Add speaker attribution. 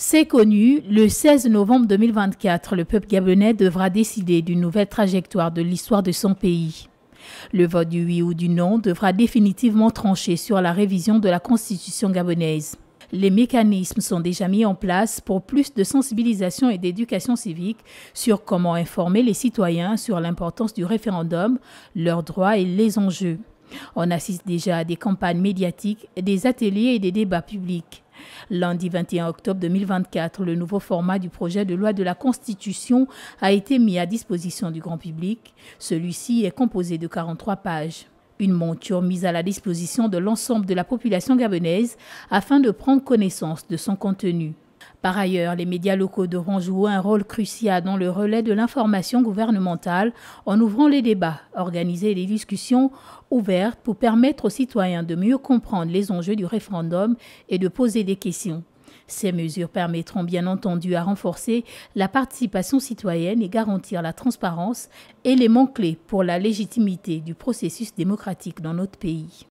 Speaker 1: C'est connu, le 16 novembre 2024, le peuple gabonais devra décider d'une nouvelle trajectoire de l'histoire de son pays. Le vote du oui ou du non devra définitivement trancher sur la révision de la constitution gabonaise. Les mécanismes sont déjà mis en place pour plus de sensibilisation et d'éducation civique sur comment informer les citoyens sur l'importance du référendum, leurs droits et les enjeux. On assiste déjà à des campagnes médiatiques, des ateliers et des débats publics. Lundi 21 octobre 2024, le nouveau format du projet de loi de la Constitution a été mis à disposition du grand public. Celui-ci est composé de 43 pages. Une monture mise à la disposition de l'ensemble de la population gabonaise afin de prendre connaissance de son contenu. Par ailleurs, les médias locaux devront jouer un rôle crucial dans le relais de l'information gouvernementale en ouvrant les débats, organiser des discussions ouvertes pour permettre aux citoyens de mieux comprendre les enjeux du référendum et de poser des questions. Ces mesures permettront bien entendu à renforcer la participation citoyenne et garantir la transparence, élément clé pour la légitimité du processus démocratique dans notre pays.